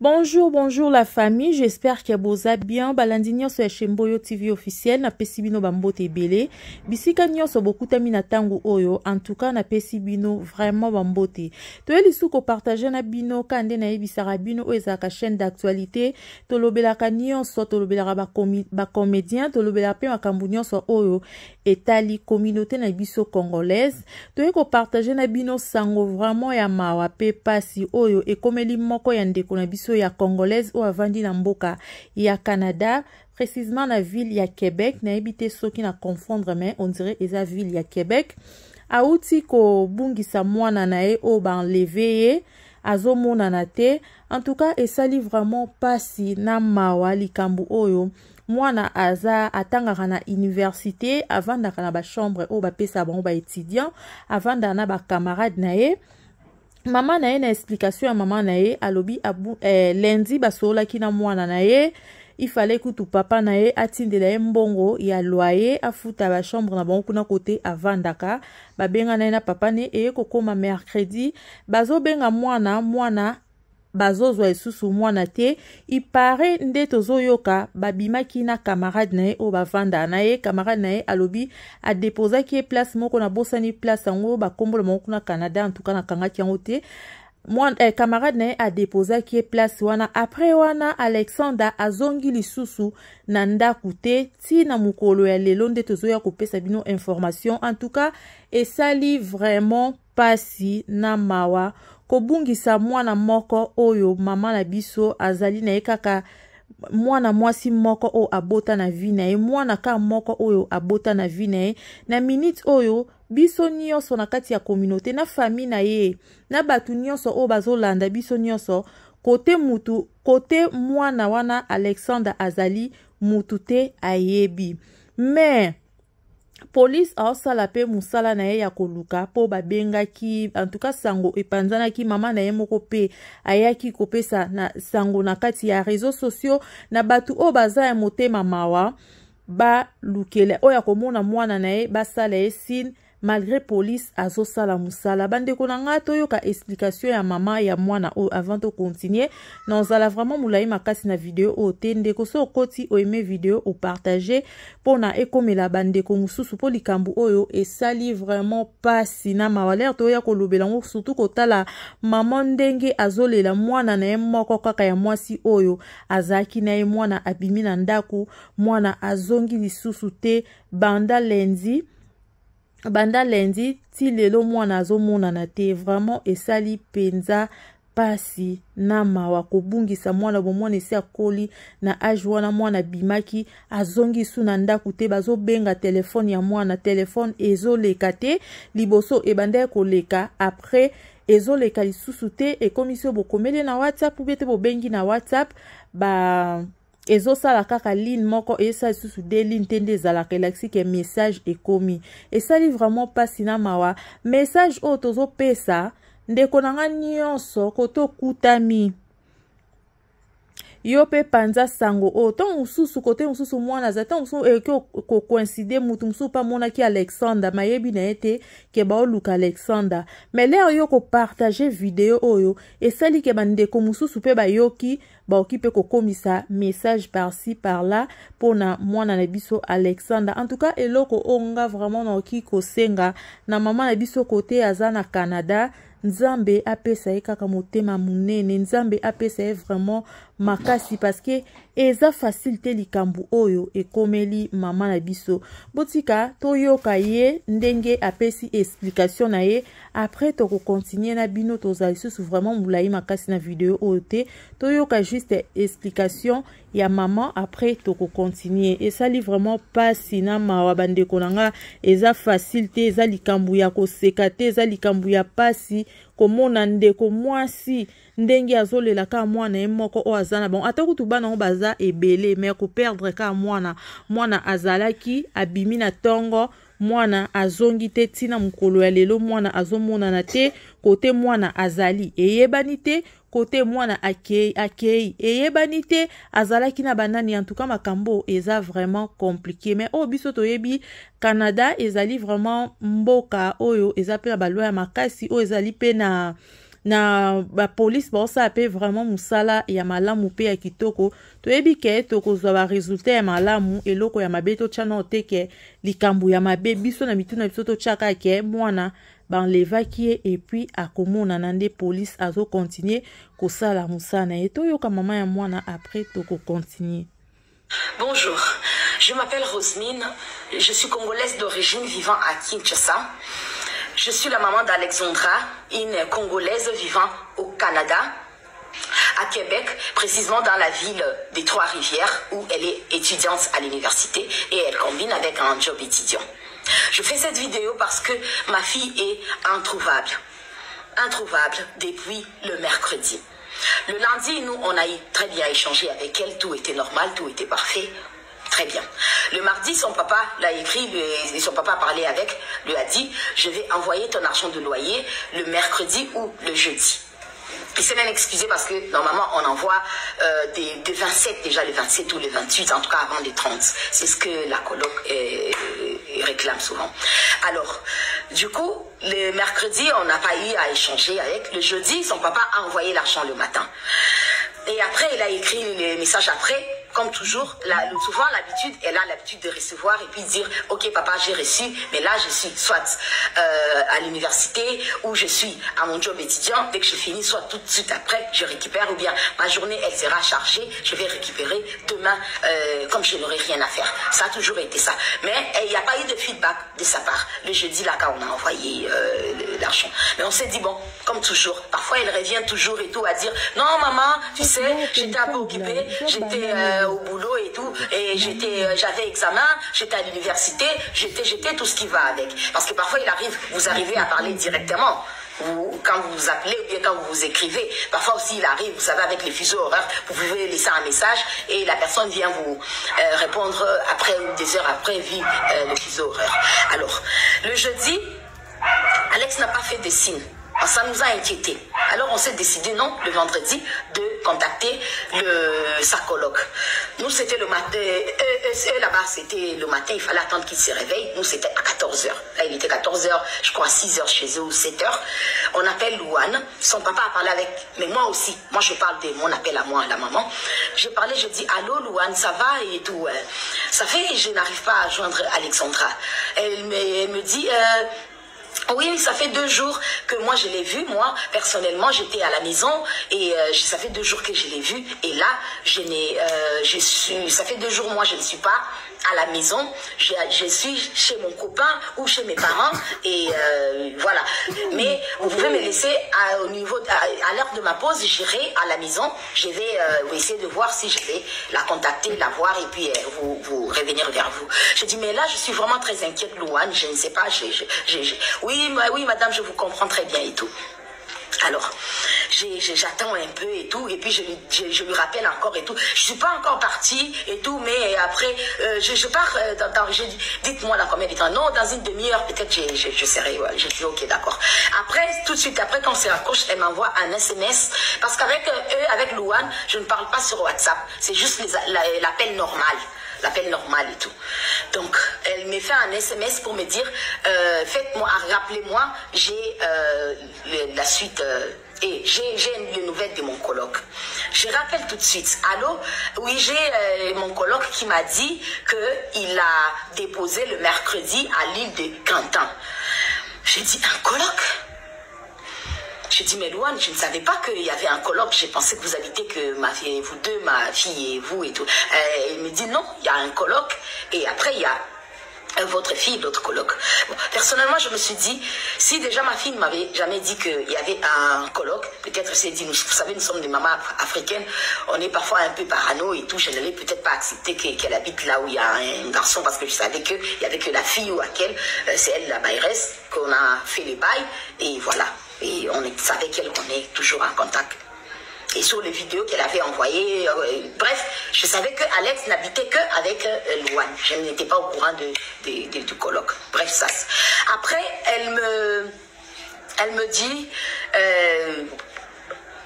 bonjour bonjour la famille. J'espère ke boza bien. Balandi nyonso ya shemboyo tv officiel napesi bino bambote ebele. Bisika nyonso bokutami na ntango oyo. Antuka napesi bino vraiment bambote. Toye lisusu kopartage na bino ka nde nayebisaka bino oyo ezalaka chaîne d'actualité. Tolobelaka nyonso tolobelaka bacomédien tolobelaka mpe makambo nyonso oyo etali communauté na biso congolaise. Toye kopartage na bino sango vraiment ya mawa mpe pasi oyo ekomeli moko ya ndeko na biso biso ya congolaise oyo avandi na mboka ya canada précisement na ville ya québec. Nayebi te soki na confondre mais on dirait eza ville ya québec. Awuti kobungisa mwana na ye oyo banleve ye azomonana te. En tout cas esali vraiment mpasi na mawa likambo oyo. Mwana aza atangaka na université avandaka na bachambre oyo bapesaka bango baétudiant avandaka na bacamarade na ye mama na ye na explication ya mama na ye alobi abu, eh, lendi basololaki na mwana na ye ifale kutu papa na ye atindela ye mbongo ya loyer afuta bachambre na bango kuna kote avandaka. Babenga na ye na papa ne eye kokóma mercredi. Bazobenga mwana mwana bazozwa lisusu mwana te. Ipare nde tozoyoka babimaki na camarade na ye oyo bavandaka na ye. Camarade na ye alobi adepozaki ye place moko nabosani place yango bakombola bango kuna canada antuka nakangaki yango te. Mwana eh, camarade na ye adepozaki ye place wana. Apres wana alexander azongi lisusu na ndako te. Ntina mokolo ya lelo nde tozoya kopesa bino information. En tout cas esali vraiment mpasi na mawa kobungisa mwana moko oyo mama na biso azali na ye kaka mwana mwasi moko oyo abota na vi na ye mwana ka moko oyo abota na vi na ye. Na minute oyo biso nyonso na kati ya kominauté na fami na ye na bato nyonso oyo bazolanda biso nyonso kote mutu kote mwana wana alexandre azali mutu te ayebi. Mais polise aosala mpe mosala na ye ya koluka mpo babengaki antuka sango epanzanaki mama na ye moko mpe ayaki kopesa na sango na kati ya réseau sociaux. Na bato oyo baza ya motema mawa balukela oyo akomona mwana na ye basala ye sine malgré polise azosala mosala. Bandeko na ngai toyoka explication ya mama ya mwana oyo avant tocontinue na ozala vraiment molai makasi na video oyo te. Ndeko so okoti oime video opartage mpona ekomela bandeko mosusu mpo likambo oyo esali vraiment mpasi na mawa. Lere toya kolobela yango surtout kotala mama ndenge azolela mwana na ye moko kaka ya mwasi oyo azalaki na ye mwana abimi na ndako. Mwana azongi lisusu te banda lendi banda lendi ti lelo mwana azomonana te vraiment esali mpenza mpasi na mawa. Kobungisa mwana bomwana esi akoli na age wana mwana abimaki azongi su na ndako te bazobenga telefone ya mwana. Telefone ezoleka te liboso ebandaki koleka. Après ezoleka lisusu te ekomisi oyo bokomeli na whatsapp ube te bobengi na whatsapp ba ezosala kaka ligne moko esala lisusu de ligne te nde ezalaka elakisi ke message ekomi. Esali vraiment mpasi na mawa. Message oyo tozopesa ndeko na nga nyonso kote okutami yo mpe panza sango. Oyo ntango mosusu kote mosusu mwana aza ntango mosusu eki kokoincide mutu mosusu mpe amonaki alexandre. Mayebi na ye te ke baoluka alexandre. Me lere yo kopartage video oyo esali ke bandeko mosusu mpe bayoki baoki mpe kokomisa message par-ci par-là mpona mwana na biso alexandre. En tout cas eloko oyo nga vraiment naoki kosenga na mama na biso kote aza na canada nzambe apesa ye kaka motema monene. Nzambe apesa ye vraiment makasi parceke eza facile te likambo oyo ekomeli mama na biso. Botika toyoka ye ndenge apesi explication na ye. Après tokokontinue na bino tozala lisusu vraiment molai makasi na video oyo te. Toyoka juste explication ya mama après tokokontinue. Esali vraiment mpasi na mawa bandeko na nga. Eza facile te eza likambo ya koseka te eza likambo ya mpasi komona ndeko mwasi ndenge azolela kaka mwana ye moko oyo aza na bango. Ata kutu bana yango baza ebele me koperdre kaka mwana. Mwana azalaki abimi na ntongo mwana azongi te ntina mokolo ya lelo mwana azomonana te kote mwana azali. Eyebani te kote mwana akei akei. Eyebani te azalaki na banani. Antuka makambo eza vraiment compliqué. Mais oyo biso toyebi canada ezali vraiment mboka oyo. Eza mpe na balwa ya makasi. Oyo ezali mpe na na bapolisi baosala mpe vraiment mosala ya malamu mpe ya kitoko. Toyebi ke tokozwa baresultat ya malamu eloko ya mabe totya nao te ke likambo ya mabe biso na mituna na biso totyaka ke mwana banlevaki ye epuis akomonana nde polisi azokontinue kosala mosala. Na ye toyoka mama ya mwana apres tokokontinue Bonjour, je m'appelle Rosmine, je suis congolaise d'origine vivant à Kinshasa. Je suis la maman d'Alexandra, une congolaise vivant au Canada, à Québec, précisément dans la ville des Trois-Rivières, où elle est étudiante à l'université et elle combine avec un job étudiant. Je fais cette vidéo parce que ma fille est introuvable. Introuvable depuis le mercredi. Le lundi, nous, on a très bien échangé avec elle, tout était normal, tout était parfait. Très bien. Le mardi, son papa l'a écrit, lui- son papa a parlé avec, lui a dit, je vais envoyer ton argent de loyer le mercredi ou le jeudi. Il s'est même excusé parce que normalement on envoie euh, des, des 27 déjà le 27 ou le 28, en tout cas avant les 30. C'est ce que la coloc euh, euh, réclame souvent. Alors, du coup, le mercredi, on n'a pas eu à échanger avec. Le jeudi, son papa a envoyé l'argent le matin. Et après, il a écrit les messages après. Comme toujours, la- souvent l'habitude, elle a l'habitude de recevoir et puis dire, ok papa, j'ai reçu, mais là je suis soit euh, à l'université ou je suis à mon job étudiant. Dès que je finis, soit tout de suite après, je récupère ou bien ma journée, elle sera chargée, je vais récupérer demain euh, comme je n'aurai rien à faire. Ça a toujours été ça. Mais eh, il n'y a pas eu de feedback de sa part. Le jeudi, là, quand on a envoyé euh, l'argent. Mais on s'est dit, bon, comme toujours, parfois elle revient toujours et tout à dire, non maman, tu sais, j'étais un peu occupée, j'étais euh, au boulot et tout, et j'étais, euh, j'avais examen, j'étais à l'université, j'étais, j'étais tout ce qui va avec. Parce que parfois il arrive, vous arrivez à parler directement. Ou ou quand vous vous appelez ou bien quand vous vous écrivez. Parfois aussi il arrive, vous savez, avec les fuseaux horaires, vous pouvez laisser un message et la personne vient vous euh, répondre après des heures après, vu euh, le fuseau horaire. Alors, le jeudi, Alex n'a pas fait de signe. Ça nous a inquiétés. Alors on s'est décidé, non, le vendredi, de contacter le, sa. Nous, c'était le matin, eux, eux, eux, là-bas, c'était le matin, il fallait attendre qu'il se réveille. Nous, c'était à 14h. Là, il était 14h, je crois 6h chez eux ou 7h. On appelle Louane. Son papa a parlé avec, mais moi aussi. Moi, je parle de mon appel à moi, à la maman. J'ai parlé, je dis, allô Louane, ça va et tout. hein. Ça fait, je n'arrive pas à joindre Alexandra. Elle me, elle me dit, euh, oui, oui, ça fait deux jours que moi je l'ai vu. Moi, personnellement, j'étais à la maison et euh, ça fait deux jours que je l'ai vu. Et là, je n'ai, euh, je suis, ça fait deux jours, moi, je ne suis pas à la maison. Je, je suis chez mon copain ou chez mes parents et euh, voilà. Mais vous pouvez me laisser à, au niveau, à, l'heure de ma pause, j'irai à la maison. Je vais euh, essayer de voir si je vais la contacter, la voir et puis euh, vous, vous revenir vers vous. Je dis mais là, je suis vraiment très inquiète, Louane. Je ne sais pas. je- je- oui, oui, madame, je vous comprends très bien et tout. Alors, j'attends un peu et tout, et puis je, lui- rappelle encore et tout. Je suis pas encore partie et tout, mais après, euh, je, je pars euh, dans, dans- dites-moi dans combien de temps. Non, dans une demi-heure, peut-être, je, je, serai, je dis, ok, d'accord. Après, tout de suite, après, quand se raccroche, elle m'envoie un SMS, parce qu'avec euh, eux, avec Louane, je ne parle pas sur WhatsApp, c'est juste l'appel normal l'appel normal et tout. Donc, elle me fait un SMS pour me dire, euh, faites-moi, rappelez-moi, j'ai euh, la suite. euh, et j'ai les nouvelles de mon colloque. Je rappelle tout de suite. Allô? Oui, j'ai mon colloque qui m'a dit qu'il a déposé le mercredi à l'île de Cantan. J'ai dit, un colloque? J'ai dit, mais Louane, je ne savais pas qu'il y avait un colloque. J'ai pensé que vous habitez que ma fille, vous deux, ma fille et vous et tout. Euh, il me dit, non, il y a un colloque. Et après, il y a euh, votre fille, l'autre colloque. Personnellement, je me suis dit, si déjà ma fille ne m'avait jamais dit qu'il y avait un colloque, peut-être c'est dit, vous savez, nous sommes des mamans af- africaines, on est parfois un peu parano et tout. Je n'allais peut-être pas accepter que- qu'elle habite là où il y a un garçon parce que je savais qu'il y avait que la fille ou laquelle, euh, c'est elle la bailleresse, qu'on a fait les bails. Et voilà. Et on savait qu'elle, on est toujours en contact et sur les vidéos qu'elle avait envoyées. euh, bref, je savais que Alex n'habitait que avec euh, Louane. Je n'étais pas au courant de, du colloque. Bref, ça. Après, elle me, elle me dit, euh,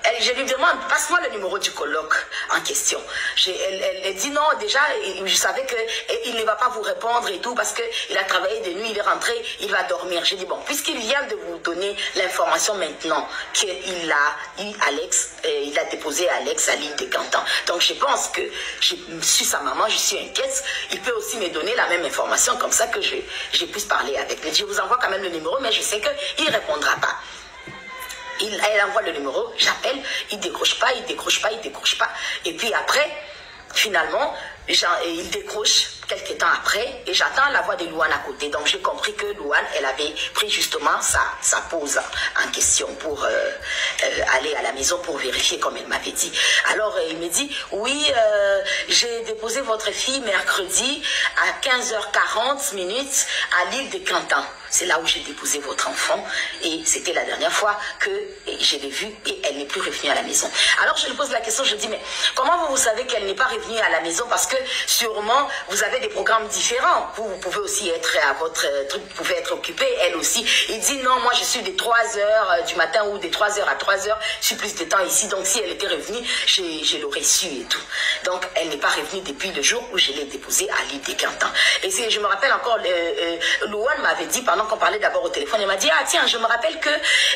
Elle, je lui demande, passe-moi le numéro du colloque en question. Elle, dit non, déjà, je savais qu'il ne va pas vous répondre et tout parce qu'il a travaillé de nuit, il est rentré, il va dormir. J'ai dit, bon, puisqu'il vient de vous donner l'information maintenant qu'il a eu Alex, euh, il a déposé Alex à l'île de Canton. Donc je pense que je suis sa maman, je suis inquiète. Il peut aussi me donner la même information comme ça que je, je puisse parler avec lui. Je vous envoie quand même le numéro, mais je sais qu'il ne répondra pas. Il, elle envoie le numéro, j'appelle, il décroche pas, il décroche pas, il décroche pas. Et puis après, finalement, il décroche quelques temps après et j'attends la voix de Louane à côté. Donc j'ai compris que Louane, elle avait pris justement sa, sa pause en question pour euh, euh, aller à la maison pour vérifier comme elle m'avait dit. Alors il me dit, oui, euh, j'ai déposé votre fille mercredi à 15h40 minutes à l'île de Canton. C'est là où j'ai déposé votre enfant et c'était la dernière fois que je l'ai vue et elle n'est plus revenue à la maison. Alors je lui pose la question, je dis, mais comment vous, vous savez qu'elle n'est pas revenue à la maison Parce que sûrement vous avez des programmes différents. Vous, vous pouvez aussi être à votre truc, vous pouvez être occupé, elle aussi. Il dit, non, moi je suis des 3 heures du matin ou des 3 heures à 3 heures, je suis plus de temps ici. Donc si elle était revenue, je, je l'aurais su et tout. Donc elle n'est pas revenue depuis le jour où je l'ai déposée à l'île des Cantons. Et je me rappelle encore, euh, m'avait dit pendant qu'on parlait d'abord au téléphone, elle m'a dit, ah tiens, je me rappelle que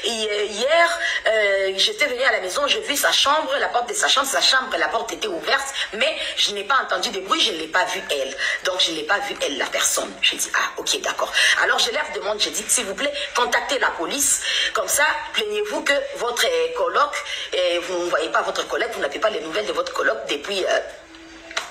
hier, euh, j'étais venue à la maison, j'ai vu sa chambre, la porte de sa chambre, sa chambre, la porte était ouverte, mais je n'ai pas entendu de bruit, je ne l'ai pas vu elle. Donc je ne l'ai pas vu elle, la personne. J'ai dit, ah ok, d'accord. Alors je leur demande, j'ai dit, s'il vous plaît, contactez la police. Comme ça, plaignez-vous que votre colloque, et vous ne voyez pas votre collègue, vous n'avez pas les nouvelles de votre colloque depuis... Euh,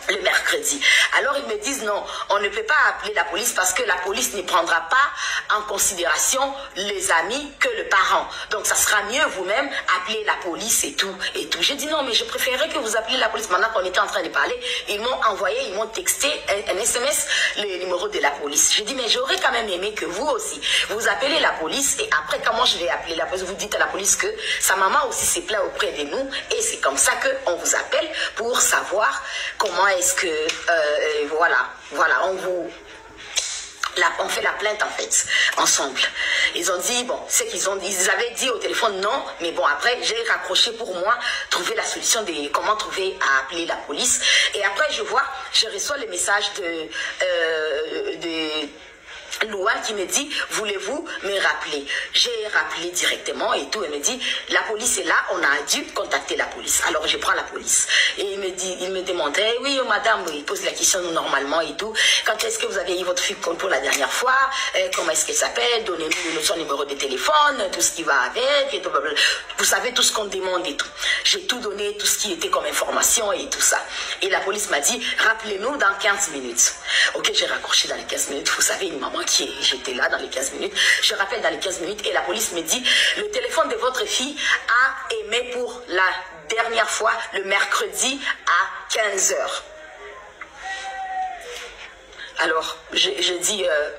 le mercredi. Alors ils me disent non, on ne peut pas appeler la police parce que la police ne prendra pas en considération les amis que le parent. Donc ça sera mieux vous-même appeler la police et tout et tout. J'ai dit non mais je préférerais que vous appeliez la police pendant qu'on était en train de parler. Ils m'ont envoyé, ils m'ont texté un, SMS le numéro de la police. J'ai dit mais j'aurais quand même aimé que vous aussi vous appelez la police et après comment je vais appeler la police? Vous dites à la police que sa maman aussi s'est plaint auprès de nous et c'est comme ça que on vous appelle pour savoir comment est-ce que, euh, voilà, voilà, on vous, on fait la plainte en fait, ensemble. Ils ont dit, bon, c'est qu'ils ont ils avaient dit au téléphone non, mais bon, après, j'ai raccroché pour moi, trouver la solution de comment trouver à appeler la police. Et après, je vois, je reçois le message de, euh, de Louane qui me dit, voulez-vous me rappeler? J'ai rappelé directement et tout. Elle me dit, la police est là, on a dû contacter la police. Alors je prends la police. Et il me dit, il me demande, eh oui, madame, il pose la question normalement et tout. Quand est-ce que vous avez eu votre fille pour la dernière fois? Eh, Comment est-ce qu'elle s'appelle? Donnez-nous son numéro de téléphone, tout ce qui va avec. Vous savez tout ce qu'on demande et tout. J'ai tout donné, tout ce qui était comme information et tout ça. Et la police m'a dit, rappelez-nous dans 15 minutes. Ok, j'ai raccroché dans les 15 minutes. Vous savez, une maman j'étais là dans les 15 minutes. Je rappelle dans les 15 minutes et la police me dit le téléphone de votre fille a aimé pour la dernière fois le mercredi à 15 heures. Alors, je, dis, euh,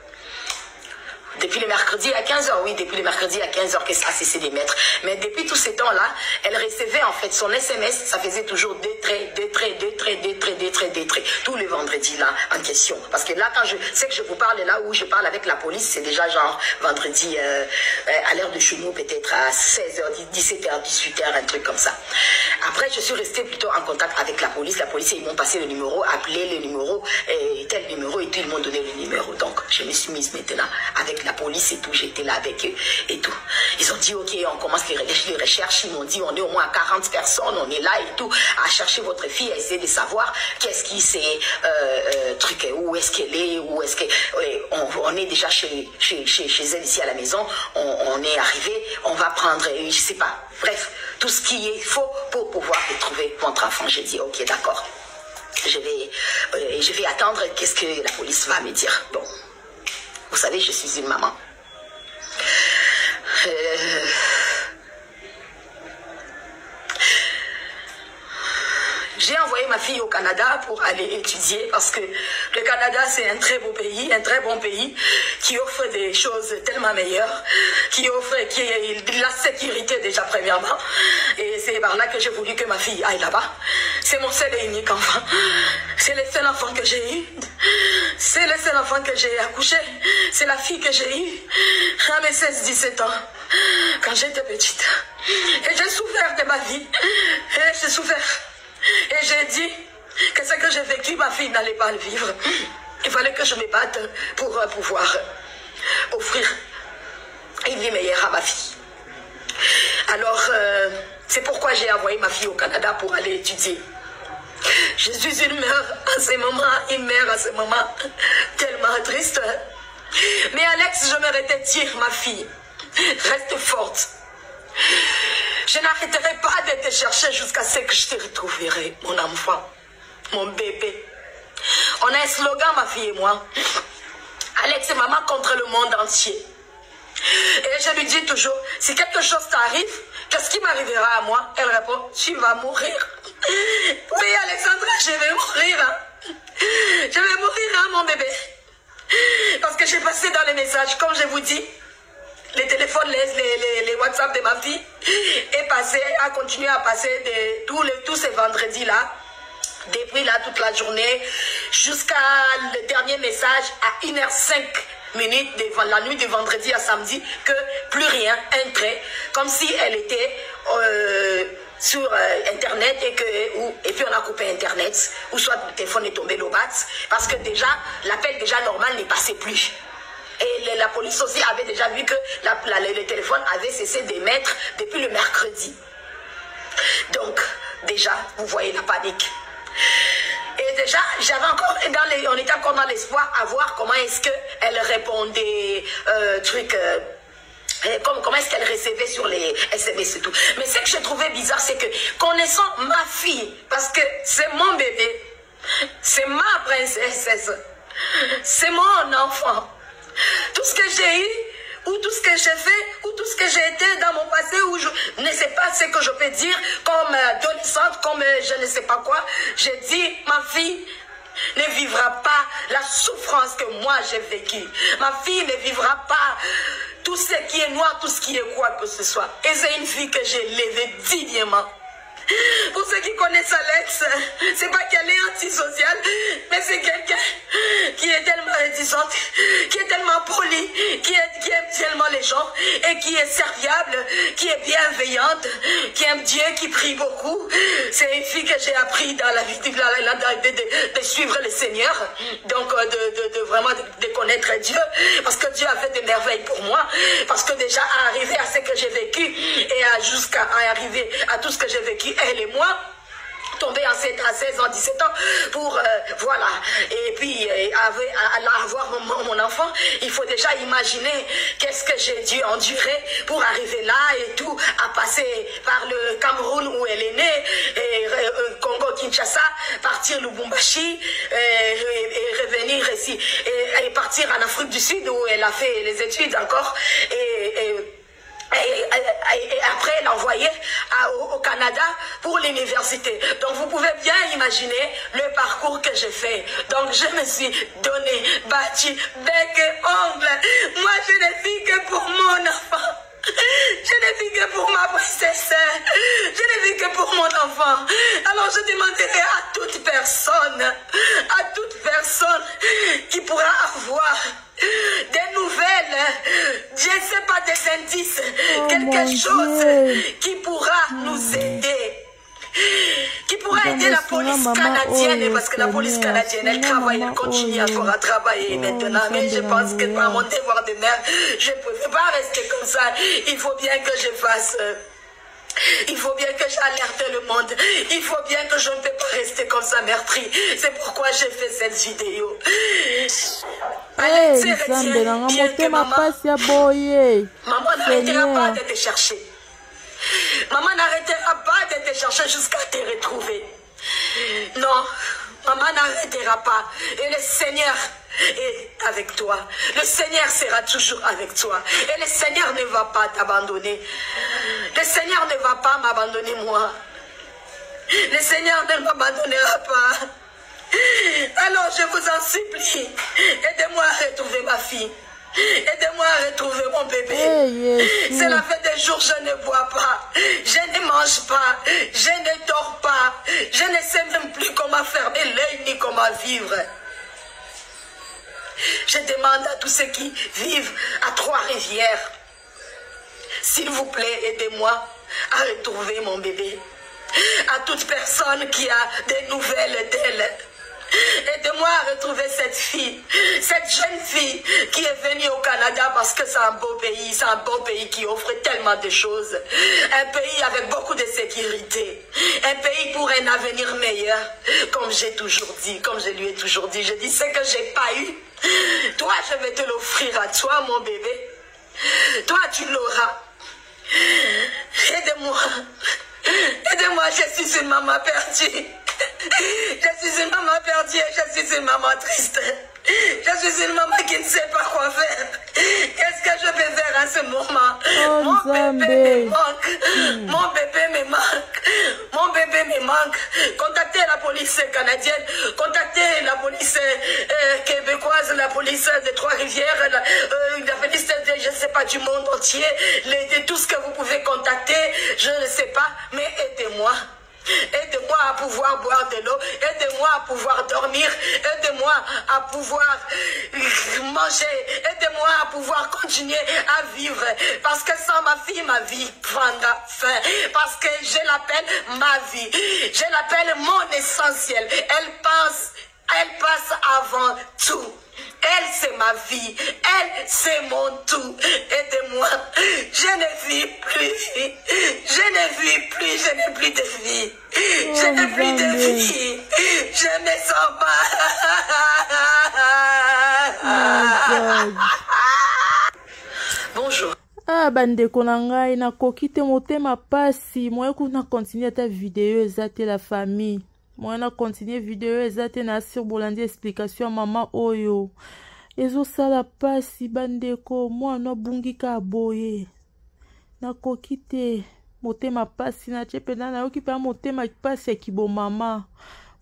depuis le mercredi à 15h, oui, depuis le mercredi à 15h que ça a cessé d'émettre. Mais depuis tous ces temps-là, elle recevait en fait son SMS, ça faisait toujours des traits, des traits, des traits, des traits, des traits, des traits, tous les vendredis là en question. Parce que là, quand je sais que je vous parle là où je parle avec la police, c'est déjà genre vendredi euh, euh, à l'heure de chez nous, peut-être à 16h, 17h, 18h, un truc comme ça. Après, je suis restée plutôt en contact avec la police. La police, ils m'ont passé le numéro, appelé le numéro, tel numéro, et tout, ils m'ont donné le numéro. Donc, je me suis mise maintenant avec la police et tout, j'étais là avec eux et tout. Ils ont dit, ok, on commence les, recherches. Ils m'ont dit, on est au moins 40 personnes, on est là et tout, à chercher votre fille, à essayer de savoir qu'est-ce qui s'est euh, euh truc, où est-ce qu'elle est, où est-ce que on, est déjà chez, elle ici à la maison, on, est arrivé, on va prendre, je sais pas, bref, tout ce qui est faux pour pouvoir retrouver votre enfant. J'ai dit, ok, d'accord. Je vais, euh, je vais attendre qu'est-ce que la police va me dire. Bon, vous savez, je suis une maman. Euh, j'ai envoyé ma fille au Canada pour aller étudier parce que le Canada, c'est un très beau pays, un très bon pays qui offre des choses tellement meilleures, qui offre qui de la sécurité déjà premièrement. Et c'est par là que j'ai voulu que ma fille aille là-bas. C'est mon seul et unique enfant. C'est le seul enfant que j'ai eu. C'est le seul enfant que j'ai accouché. C'est la fille que j'ai eue à mes 16-17 ans, quand j'étais petite. Et j'ai souffert de ma vie. Et j'ai souffert. Et j'ai dit que ce que j'ai vécu, ma fille n'allait pas le vivre. Il fallait que je me batte pour euh, pouvoir offrir une vie meilleure à ma fille. Alors, euh, c'est pourquoi j'ai envoyé ma fille au Canada pour aller étudier. Je suis une mère à ce moment, une mère à ce moment tellement triste. Mais Alex, je me dire, ma fille, reste forte. Je n'arrêterai pas de te chercher jusqu'à ce que je te retrouverai, mon enfant, mon bébé. On a un slogan, ma fille et moi. Alex et maman contre le monde entier. Et je lui dis toujours, si quelque chose t'arrive, qu'est-ce qui m'arrivera à moi? Elle répond, tu vas mourir. Oui, Alexandra, je vais mourir. Hein. Je vais mourir, hein, mon bébé. Parce que j'ai passé dans les messages, comme je vous dis, les téléphones, les, les, WhatsApp de ma fille, est passé, a continué à passer de, tous, les, tous ces vendredis-là, depuis là toute la journée, jusqu'à le dernier message à 1h05 minutes, la nuit de vendredi à samedi, que plus rien entrait, comme si elle était... Euh, sur euh, internet et que et puis on a coupé internet ou soit le téléphone est tombé l'eau parce que déjà l'appel déjà normal n'est passé plus et la police aussi avait déjà vu que le téléphone avait cessé d'émettre depuis le mercredi donc déjà vous voyez la panique et déjà, j'avais encore, dans on était encore dans l'espoir à voir comment est-ce qu'elle répondait, euh, truc, euh, comment est-ce qu'elle recevait sur les SMS et tout. Mais ce que je trouvais bizarre, c'est que connaissant ma fille, parce que c'est mon bébé, c'est ma princesse, c'est mon enfant, tout ce que j'ai eu, ou tout ce que j'ai fait, ou tout ce que j'ai été dans mon passé, où je ne sais pas ce que je peux dire comme adolescente, comme je ne sais pas quoi, j'ai dit, ma fille, ne vivra pas la souffrance que moi j'ai vécue. Ma fille ne vivra pas tout ce qui est noir, tout ce qui est quoi que ce soit. Et c'est une fille que j'ai élevée dignement. Pour ceux qui connaissent Alex, c'est pas qu'elle est antisociale, mais c'est quelqu'un qui est tellement réticente, qui est tellement poli, qui, aime tellement les gens et qui est serviable, qui est bienveillante, qui aime Dieu, qui prie beaucoup. C'est une fille que j'ai appris dans la vie de, de, de, suivre le Seigneur, donc euh, de, vraiment de, connaître Dieu, parce que Dieu a fait des merveilles pour moi, parce que déjà à arriver à ce que j'ai vécu jusqu'à arriver à tout ce que j'ai vécu, elle et moi enceinte à 16 ans, 17 ans pour, euh, voilà, et puis euh, avoir mon, enfant, il faut déjà imaginer qu'est-ce que j'ai dû endurer pour arriver là et tout, à passer par le Cameroun où elle est née, et euh, Congo, Kinshasa, partir Lubumbashi, et, revenir ici, et, partir en Afrique du Sud où elle a fait les études encore, et et, après l'envoyer au, Canada pour l'université. Donc vous pouvez bien imaginer le parcours que j'ai fait. Donc je me suis donné, bâti, bec et ongle. Moi je ne vis que pour mon enfant. Je ne vis que pour ma princesse. Je ne vis que pour mon enfant. Alors je demanderai à toute personne, à toute personne qui pourra avoir des nouvelles, je ne sais pas, des indices, oh quelque chose qui pourra nous aider. Qui pourra aider la police canadienne, parce que la police canadienne, elle travaille, elle continue encore à travailler maintenant. Mais je pense que par mon devoir de mère, je ne peux pas rester comme ça. Il faut bien que je fasse. Il faut bien que j'alerte le monde. Il faut bien que je ne peux pas rester comme ça meurtri. C'est pourquoi j'ai fait cette vidéo. Maman n'arrêtera pas de te chercher. Maman n'arrêtera pas de te chercher jusqu'à te retrouver. Non, maman n'arrêtera pas. Et le Seigneur est avec toi. Le Seigneur sera toujours avec toi. Et le Seigneur ne va pas t'abandonner. Le Seigneur ne va pas m'abandonner moi. Le Seigneur ne m'abandonnera pas. Alors je vous en supplie, aidez-moi à retrouver ma fille. Aidez-moi à retrouver mon bébé. Hey, Cela fait des jours je ne bois pas, je ne mange pas, je ne dors pas, je ne sais même plus comment fermer l'œil ni comment vivre. Je demande à tous ceux qui vivent à Trois-Rivières, s'il vous plaît, aidez-moi à retrouver mon bébé. À toute personne qui a des nouvelles d'elle. Aidez-moi à retrouver cette fille, cette jeune fille qui est venue au Canada parce que c'est un beau pays, c'est un beau pays qui offre tellement de choses. Un pays avec beaucoup de sécurité. Un pays pour un avenir meilleur. Comme j'ai toujours dit, comme je lui ai toujours dit, je dis ce que j'ai pas eu. Toi, je vais te l'offrir à toi, mon bébé. Toi, tu l'auras. Aidez-moi. Aidez-moi, je suis une maman perdue. Je suis une maman perdue je suis une maman triste. Je suis une maman qui ne sait pas quoi faire. Qu'est-ce que je peux faire en ce moment? Oh, Mon bébé me manque. Mon bébé me manque. Mon bébé me manque. Contactez la police canadienne. Contactez la police euh, québécoise, la police de Trois-Rivières, la, euh, la police de, je ne sais pas, du monde entier. Les- de tout ce que vous pouvez contacter, je ne sais pas, mais aidez-moi. Aidez-moi à pouvoir boire de l'eau. Aidez-moi à pouvoir dormir. Aidez-moi à pouvoir manger. Aidez-moi à pouvoir continuer à vivre. Parce que sans ma fille, ma vie prendra fin. Parce que je l'appelle ma vie. Je l'appelle mon essentiel. Elle pense, elle passe avant tout. Elle, c'est ma vie. Elle, c'est mon tout. Aidez-moi. Je ne vis plus. Je ne vis plus. Je n'ai plus de vie. Je n'ai plus de vie. Je me sens pas. Bonjour. ah bandeko na ngai nakoki te motema pasi moye kuna continue ata video eza te la famille moye na continue video eza te na sirbolandi explication ya mama oyo. Ezosala pasi bandeko mwana abungika boye. Nakoki te motema pasi natie mpenza nayoki mpenza motema pasi ya kibomama.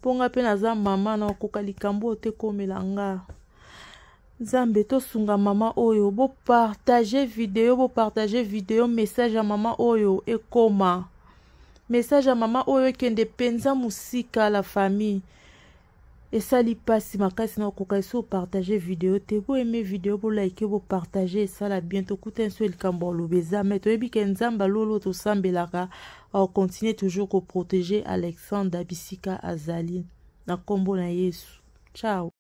Mpo nga mpe naza mama nakoka likambo oyo te komela nga. Nzambe tosunga mama oyo. Bopartage video bopartage video message ya mama oyo ekoma message ya mama oyo ekende mpenza mosika la famille. Esali mpasi makasi na okoka esi opartage video. Te boyeme video bolike bopartage esala bien tokuta nso likambo aloba eza me toyebi ke nzambe alolo tosambelaka. Akokontinue toujours koprotege alexandre bisika azali. Na nkombo na yesu. Ciao